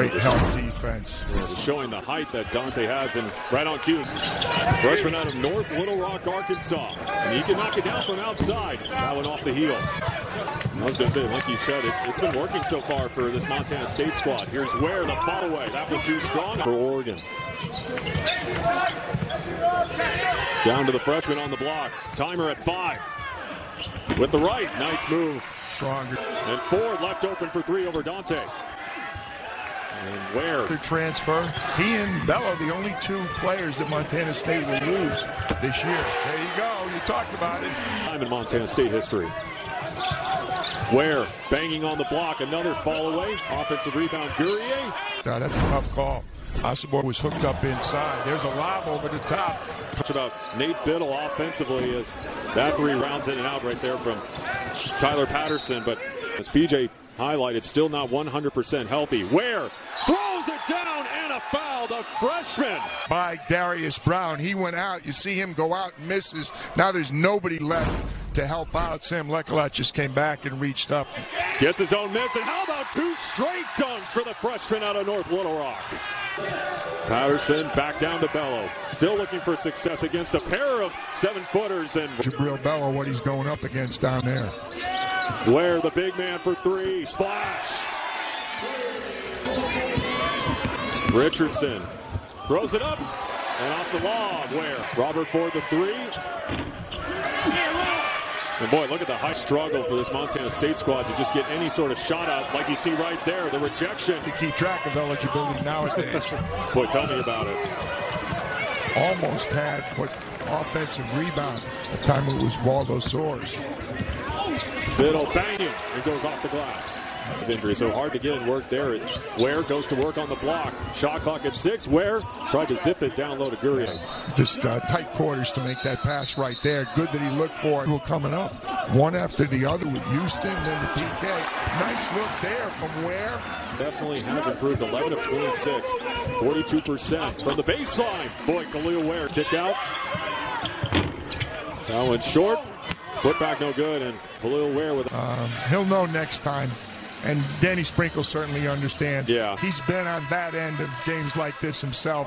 Great help defense. Well, showing the height that Dante has, and right on cue, freshman out of North Little Rock, Arkansas. And he can knock it down from outside. That one off the heel. I was going to say, like you said, it, has been working so far for this Montana State squad. Here's where the fall away. That one too strong for Oregon. Down to the freshman on the block. Timer at five. With the right. Nice move. Stronger. And Ford left open for three over Dante. And where? The transfer. He and Belo, the only two players that Montana State will lose this year. There you go. You talked about it. Time in Montana State history. Ware? Banging on the block. Another fall away. Offensive rebound. Guerrier. Uh, that's a tough call. Osobor was hooked up inside. There's a lob over the top. Much about Nate Bittle offensively as that three rounds in and out right there from Tyler Patterson. But as BJ highlighted, still not 100% healthy. Ware? Throws it down and a foul. The freshman. By Darius Brown. He went out. You see him go out and misses. Now there's nobody left to help out. Sam Lecholat just came back and reached up. Gets his own miss. And how about two straight dunks for the freshman out of North Little Rock? Patterson back down to Belo. Still looking for success against a pair of seven footers. And Jubrile Belo, what he's going up against down there. Ware the big man for three. Splash. Richardson throws it up and off the lob. Where Robert Ford the three. And boy, look at the high struggle for this Montana State squad to just get any sort of shot out, like you see right there. The rejection. To keep track of eligibility nowadays. boy, tell me about it. Almost had what offensive rebound. at The time it was Waldo Soares. Bittle banging. It goes off the glass. Injury, so hard to get in work there. Is Ware goes to work on the block. Shot clock at six. Ware tried to zip it down low to Guerrier. Just uh, tight quarters to make that pass right there. Good that he looked for it. Coming up, one after the other with Houston, then the PK. Nice look there from Ware. Definitely has improved. 11 of 26, 42 percent from the baseline. Boy, Kel'el Ware kick out. That one short. Put back no good, and Kel'el Ware with. Um, he'll know next time. And Danny Sprinkle certainly understands. Yeah. He's been on that end of games like this himself.